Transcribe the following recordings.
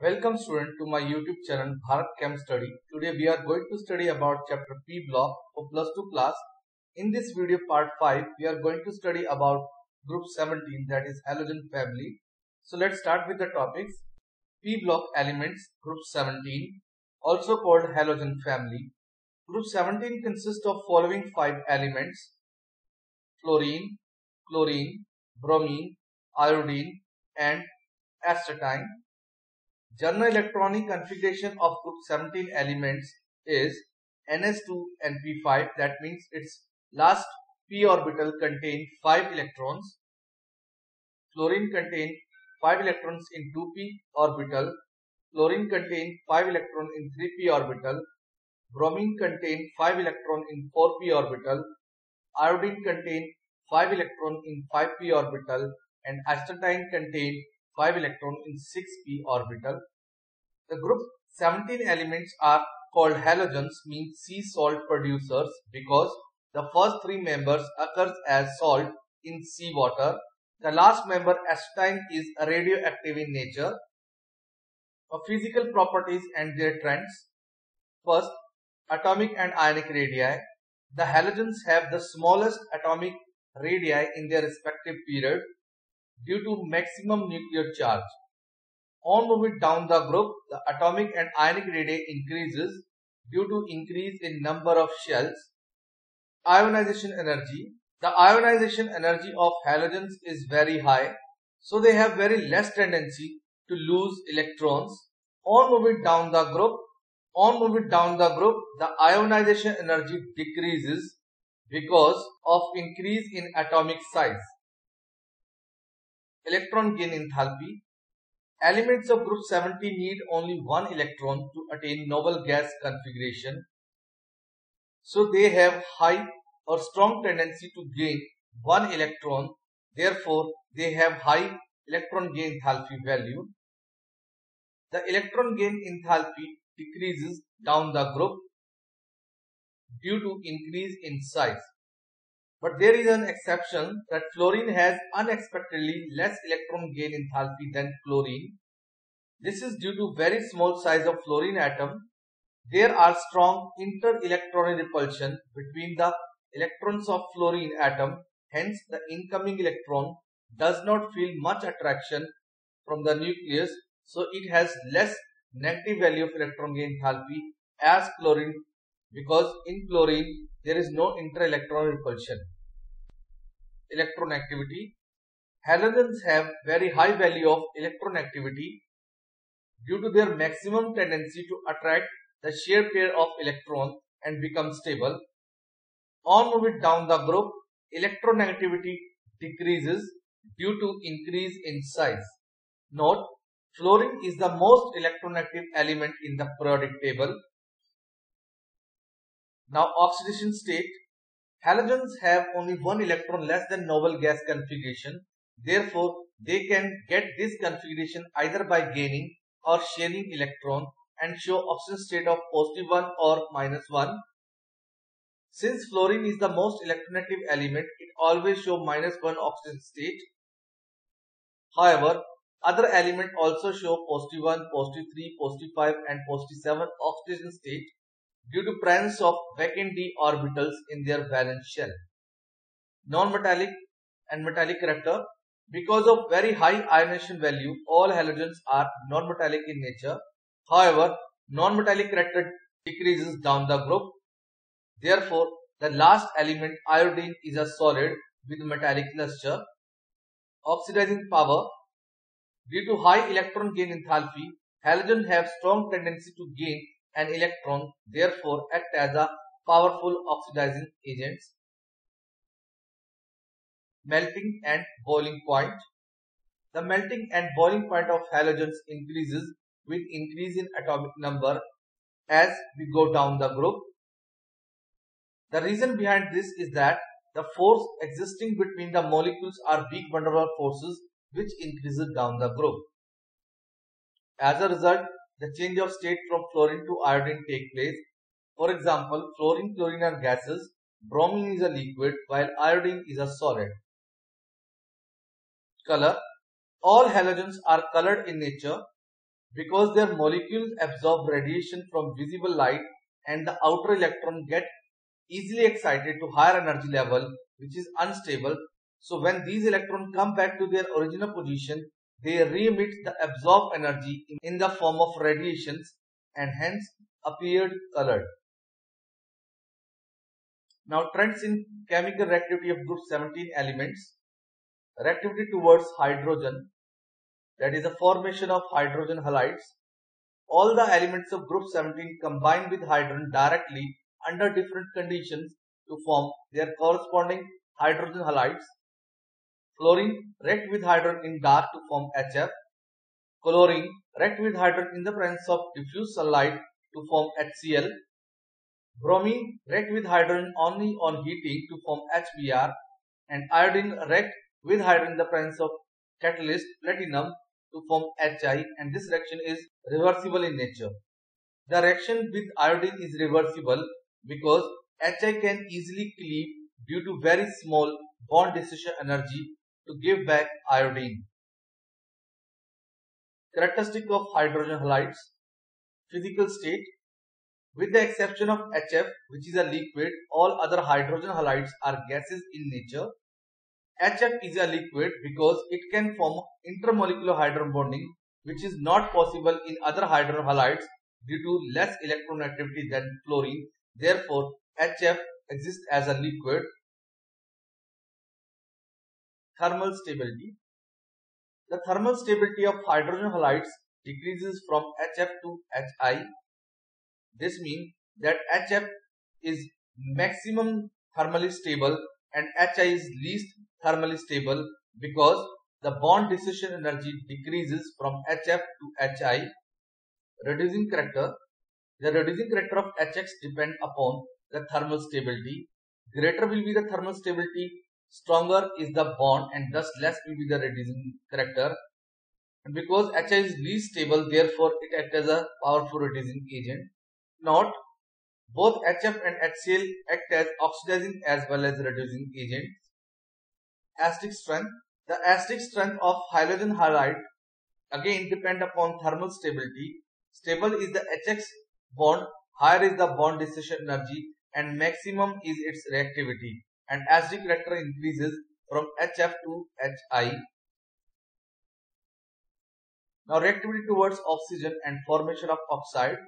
Welcome student to my YouTube channel Bharat Chem Study. Today we are going to study about chapter P block for plus 2 class. In this video part 5 we are going to study about group 17 that is halogen family. So let's start with the topics. P block elements group 17 also called halogen family. Group 17 consists of following 5 elements fluorine, chlorine, bromine, iodine and astatine. General electronic configuration of group 17 elements is ns2 np5 that means its last p orbital contain 5 electrons. Fluorine contain 5 electrons in 2p orbital. Chlorine contain 5 electrons in 3p orbital. Bromine contain 5 electrons in 4p orbital. Iodine contain 5 electrons in 5p orbital and astatine contain 5 electron in 6p orbital. The group 17 elements are called halogens means sea salt producers because the first three members occurs as salt in sea water. The last member astatine is radioactive in nature. Of physical properties and their trends. First, atomic and ionic radii. The halogens have the smallest atomic radii in their respective period due to maximum nuclear charge. On moving down the group, the atomic and ionic radii increases due to increase in number of shells. Ionization energy. The ionization energy of halogens is very high, so they have very less tendency to lose electrons. On moving down the group, on moving down the group, the ionization energy decreases because of increase in atomic size electron gain enthalpy. Elements of group 70 need only one electron to attain noble gas configuration. So they have high or strong tendency to gain one electron. Therefore, they have high electron gain enthalpy value. The electron gain enthalpy decreases down the group due to increase in size. But there is an exception that fluorine has unexpectedly less electron gain enthalpy than chlorine. This is due to very small size of fluorine atom. There are strong inter-electron repulsion between the electrons of fluorine atom. Hence, the incoming electron does not feel much attraction from the nucleus. So, it has less negative value of electron gain enthalpy as chlorine because in chlorine there is no inter-electron repulsion. Electronegativity. Halogens have very high value of electronegativity due to their maximum tendency to attract the shared pair of electrons and become stable. On moving down the group, electronegativity decreases due to increase in size. Note, fluorine is the most electronegative element in the periodic table now oxidation state. Halogens have only one electron less than noble gas configuration. Therefore, they can get this configuration either by gaining or sharing electron and show oxidation state of positive 1 or minus 1. Since fluorine is the most electronegative element, it always show minus 1 oxidation state. However, other elements also show positive 1, positive 3, positive 5 and positive 7 oxidation state due to presence of vacant d orbitals in their valence shell. Non-metallic and metallic character because of very high ionization value all halogens are non-metallic in nature. However, non-metallic character decreases down the group. Therefore, the last element iodine is a solid with metallic luster. Oxidizing power due to high electron gain enthalpy, halogens have strong tendency to gain an electron therefore act as a powerful oxidizing agents. Melting and boiling point. The melting and boiling point of halogens increases with increase in atomic number as we go down the group. The reason behind this is that the force existing between the molecules are weak van der Waals forces which increases down the group. As a result, the change of state from fluorine to iodine take place. For example, fluorine, chlorine are gases, bromine is a liquid while iodine is a solid. Color All halogens are colored in nature. because their molecules absorb radiation from visible light and the outer electron get easily excited to higher energy level which is unstable. So when these electrons come back to their original position, they re-emit the absorbed energy in the form of radiations and hence appeared colored. Now trends in chemical reactivity of group 17 elements. Reactivity towards hydrogen that is a formation of hydrogen halides. All the elements of group 17 combine with hydrogen directly under different conditions to form their corresponding hydrogen halides. Fluorine react with hydrogen in dark to form HF. Chlorine react with hydrogen in the presence of diffuse sunlight to form HCl. Bromine react with hydrogen only on heating to form HBr. And iodine react with hydrogen in the presence of catalyst platinum to form HI and this reaction is reversible in nature. The reaction with iodine is reversible because HI can easily cleave due to very small bond dissociation energy to give back iodine. Characteristic of hydrogen halides Physical state With the exception of HF which is a liquid, all other hydrogen halides are gases in nature HF is a liquid because it can form intermolecular hydrogen bonding which is not possible in other hydrogen halides due to less electronegativity than fluorine. Therefore, HF exists as a liquid. Thermal stability. The thermal stability of hydrogen halides decreases from HF to HI. This means that HF is maximum thermally stable and HI is least thermally stable because the bond dissociation energy decreases from HF to HI. Reducing character. The reducing character of HX depend upon the thermal stability. Greater will be the thermal stability, stronger is the bond and thus less will be the reducing character. And because HI is least stable, therefore it acts as a powerful reducing agent. Note, both HF and HCl act as oxidizing as well as reducing agents acidic strength. The acidic strength of hydrogen halide again depend upon thermal stability. Stable is the HX bond, higher is the bond dissociation energy and maximum is its reactivity and acidic character increases from HF to HI. Now reactivity towards oxygen and formation of oxide.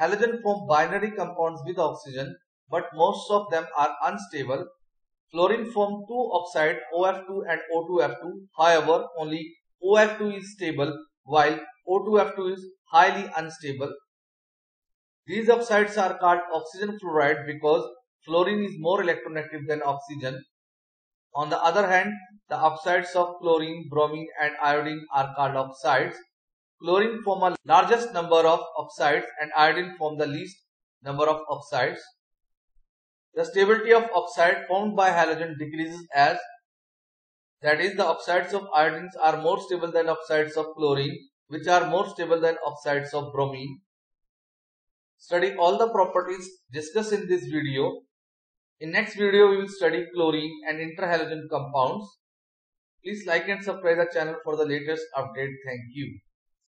Halogen form binary compounds with oxygen but most of them are unstable Fluorine form two oxide OF2 and O2F2. However, only OF2 is stable while O2F2 is highly unstable. These oxides are called oxygen fluoride because fluorine is more electronegative than oxygen. On the other hand, the oxides of chlorine, bromine and iodine are called oxides. Chlorine form a largest number of oxides and iodine form the least number of oxides. The stability of oxide formed by halogen decreases as that is the oxides of iodines are more stable than oxides of chlorine which are more stable than oxides of bromine. Study all the properties discussed in this video. In next video we will study chlorine and interhalogen compounds. Please like and subscribe the channel for the latest update. Thank you.